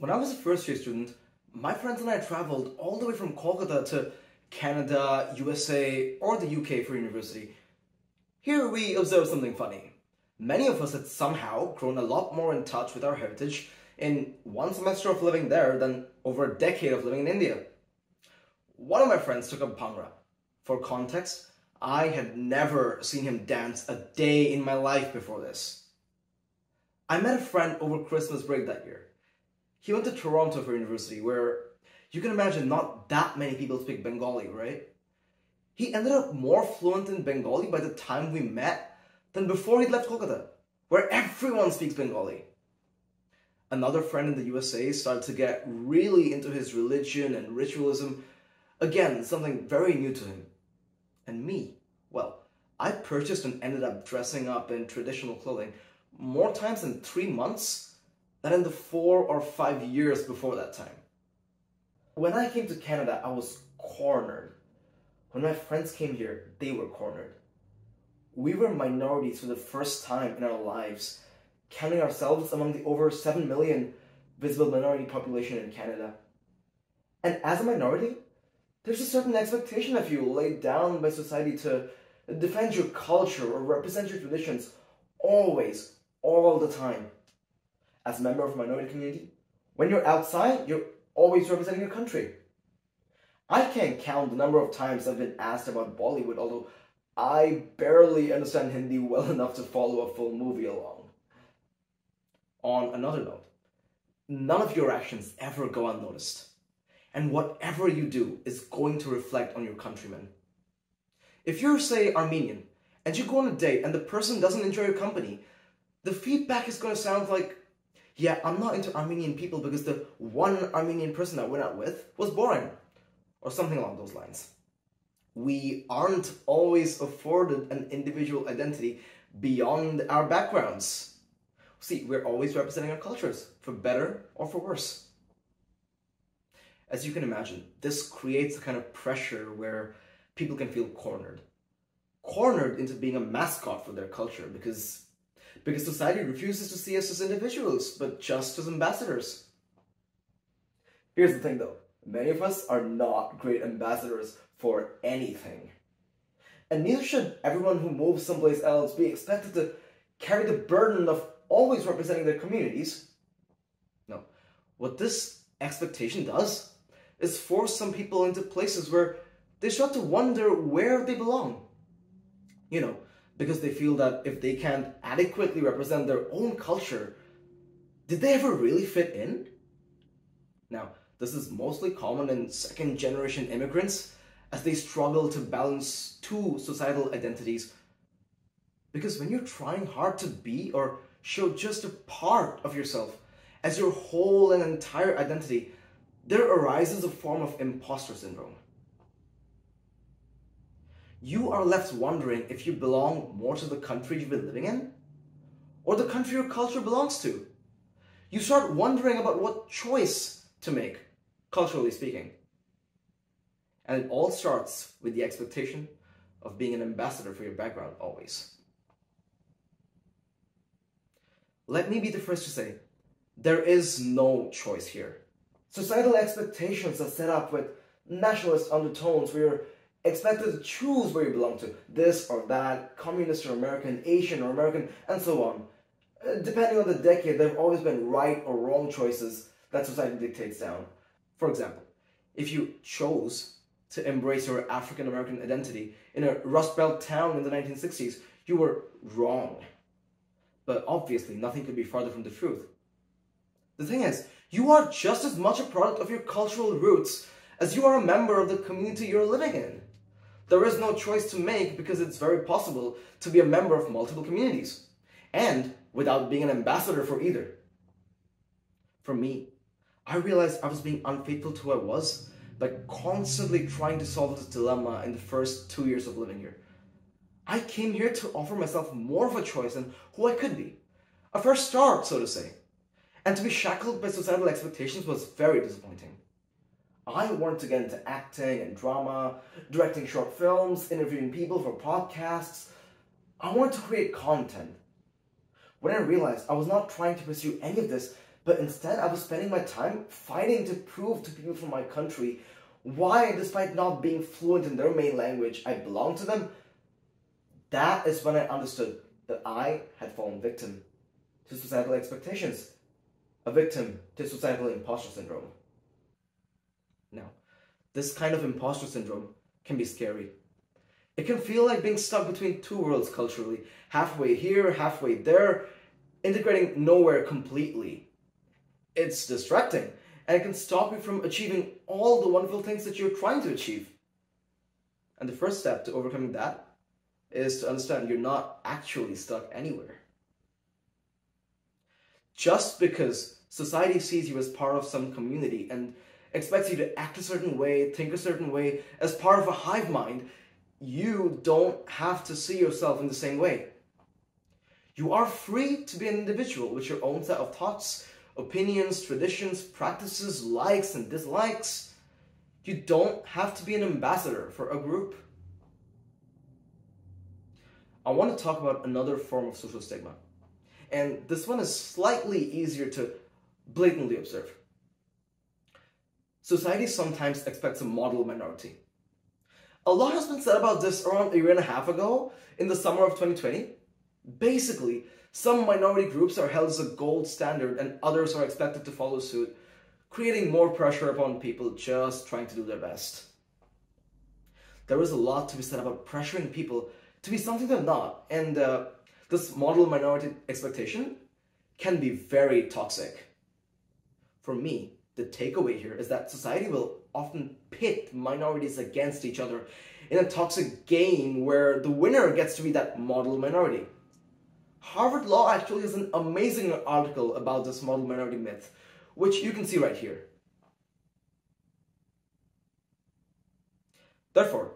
When I was a first year student, my friends and I traveled all the way from Kolkata to Canada, USA, or the UK for university. Here we observed something funny. Many of us had somehow grown a lot more in touch with our heritage in one semester of living there than over a decade of living in India. One of my friends took up Bhangra. For context, I had never seen him dance a day in my life before this. I met a friend over Christmas break that year. He went to Toronto for university, where you can imagine not that many people speak Bengali, right? He ended up more fluent in Bengali by the time we met than before he left Kolkata, where everyone speaks Bengali. Another friend in the USA started to get really into his religion and ritualism. Again, something very new to him. And me, well, I purchased and ended up dressing up in traditional clothing more times in three months than in the four or five years before that time. When I came to Canada, I was cornered. When my friends came here, they were cornered. We were minorities for the first time in our lives, counting ourselves among the over 7 million visible minority population in Canada. And as a minority, there's a certain expectation of you laid down by society to defend your culture or represent your traditions always, all the time. As a member of a minority community, when you're outside, you're always representing your country. I can't count the number of times I've been asked about Bollywood, although I barely understand Hindi well enough to follow a full movie along. On another note, none of your actions ever go unnoticed. And whatever you do is going to reflect on your countrymen. If you're, say, Armenian, and you go on a date and the person doesn't enjoy your company, the feedback is going to sound like, yeah, I'm not into Armenian people because the one Armenian person I went out with was boring, or something along those lines. We aren't always afforded an individual identity beyond our backgrounds. See, we're always representing our cultures, for better or for worse. As you can imagine, this creates a kind of pressure where people can feel cornered. Cornered into being a mascot for their culture because, because society refuses to see us as individuals, but just as ambassadors. Here's the thing though, many of us are not great ambassadors for anything. And neither should everyone who moves someplace else be expected to carry the burden of always representing their communities. No. What this expectation does is force some people into places where they start to wonder where they belong. You know, because they feel that if they can't adequately represent their own culture, did they ever really fit in? Now, this is mostly common in second generation immigrants as they struggle to balance two societal identities. Because when you're trying hard to be or show just a part of yourself as your whole and entire identity, there arises a form of imposter syndrome. You are left wondering if you belong more to the country you've been living in or the country your culture belongs to. You start wondering about what choice to make, culturally speaking. And it all starts with the expectation of being an ambassador for your background always. Let me be the first to say, there is no choice here. Societal expectations are set up with nationalist undertones where expected to choose where you belong to, this or that, communist or American, Asian or American, and so on. Uh, depending on the decade, there have always been right or wrong choices that society dictates down. For example, if you chose to embrace your African American identity in a Rust Belt town in the 1960s, you were wrong. But obviously, nothing could be farther from the truth. The thing is, you are just as much a product of your cultural roots as you are a member of the community you're living in. There is no choice to make because it's very possible to be a member of multiple communities, and without being an ambassador for either. For me, I realized I was being unfaithful to who I was by constantly trying to solve this dilemma in the first two years of living here. I came here to offer myself more of a choice than who I could be. A first start, so to say. And to be shackled by societal expectations was very disappointing. I wanted to get into acting and drama, directing short films, interviewing people for podcasts. I wanted to create content. When I realized I was not trying to pursue any of this But instead, I was spending my time fighting to prove to people from my country why, despite not being fluent in their main language, I belong to them. That is when I understood that I had fallen victim to societal expectations, a victim to societal imposter syndrome. Now, this kind of imposter syndrome can be scary. It can feel like being stuck between two worlds culturally, halfway here, halfway there, integrating nowhere completely. It's distracting, and it can stop you from achieving all the wonderful things that you're trying to achieve. And the first step to overcoming that is to understand you're not actually stuck anywhere. Just because society sees you as part of some community and expects you to act a certain way, think a certain way, as part of a hive mind, you don't have to see yourself in the same way. You are free to be an individual with your own set of thoughts, opinions, traditions, practices, likes, and dislikes. You don't have to be an ambassador for a group. I want to talk about another form of social stigma. And this one is slightly easier to blatantly observe. Society sometimes expects a model minority. A lot has been said about this around a year and a half ago, in the summer of 2020. Basically, some minority groups are held as a gold standard and others are expected to follow suit, creating more pressure upon people just trying to do their best. There is a lot to be said about pressuring people to be something they're not, and uh, this model minority expectation can be very toxic. For me, the takeaway here is that society will often pit minorities against each other in a toxic game where the winner gets to be that model minority. Harvard Law actually has an amazing article about this model minority myth, which you can see right here. Therefore,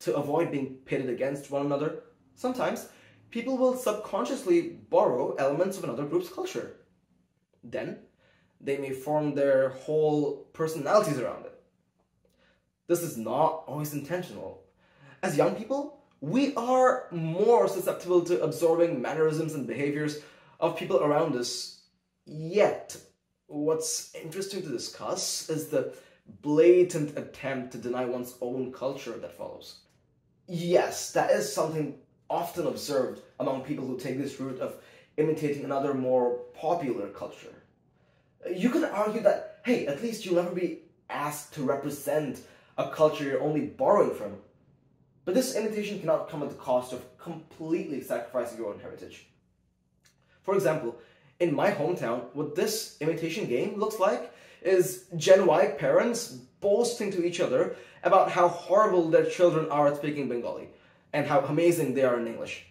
to avoid being pitted against one another, sometimes people will subconsciously borrow elements of another group's culture. Then, they may form their whole personalities around it. This is not always intentional. As young people, we are more susceptible to absorbing mannerisms and behaviors of people around us. Yet, what's interesting to discuss is the blatant attempt to deny one's own culture that follows. Yes, that is something often observed among people who take this route of imitating another more popular culture. You could argue that, hey, at least you'll never be asked to represent a culture you're only borrowing from. But this imitation cannot come at the cost of completely sacrificing your own heritage. For example, in my hometown, what this imitation game looks like is Gen Y parents boasting to each other about how horrible their children are at speaking Bengali and how amazing they are in English.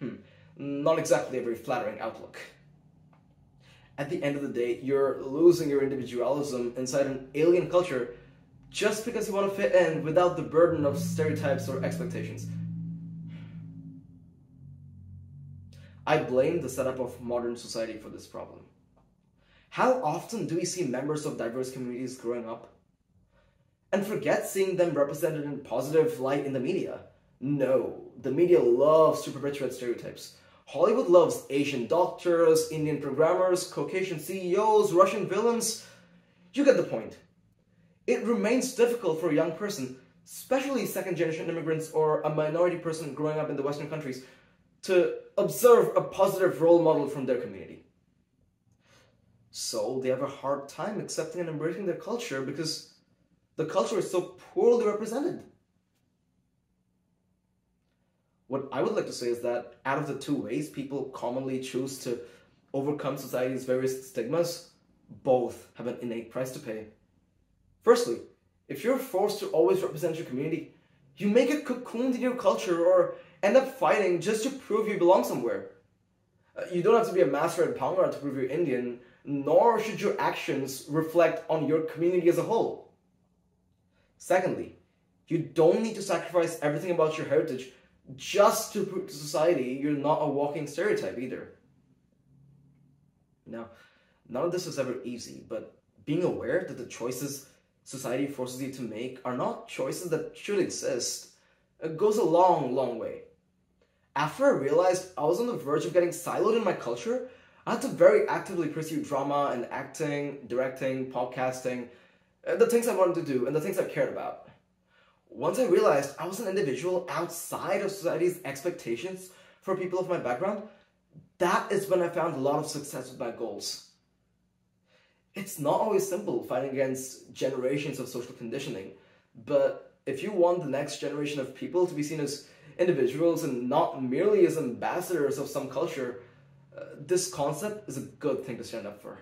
Hmm, not exactly a very flattering outlook. At the end of the day, you're losing your individualism inside an alien culture just because you want to fit in without the burden of stereotypes or expectations. I blame the setup of modern society for this problem. How often do we see members of diverse communities growing up and forget seeing them represented in positive light in the media? No, the media loves to perpetuate stereotypes. Hollywood loves Asian doctors, Indian programmers, Caucasian CEOs, Russian villains. You get the point it remains difficult for a young person, especially second generation immigrants or a minority person growing up in the Western countries, to observe a positive role model from their community. So they have a hard time accepting and embracing their culture because the culture is so poorly represented. What I would like to say is that out of the two ways people commonly choose to overcome society's various stigmas, both have an innate price to pay. Firstly, if you're forced to always represent your community, you may get cocooned in your culture or end up fighting just to prove you belong somewhere. Uh, you don't have to be a master at Bhangra to prove you're Indian, nor should your actions reflect on your community as a whole. Secondly, you don't need to sacrifice everything about your heritage just to prove to society you're not a walking stereotype either. Now, none of this is ever easy, but being aware that the choices society forces you to make are not choices that should exist. It goes a long, long way. After I realized I was on the verge of getting siloed in my culture, I had to very actively pursue drama and acting, directing, podcasting, uh, the things I wanted to do and the things I cared about. Once I realized I was an individual outside of society's expectations for people of my background, that is when I found a lot of success with my goals. It's not always simple fighting against generations of social conditioning, but if you want the next generation of people to be seen as individuals and not merely as ambassadors of some culture, uh, this concept is a good thing to stand up for.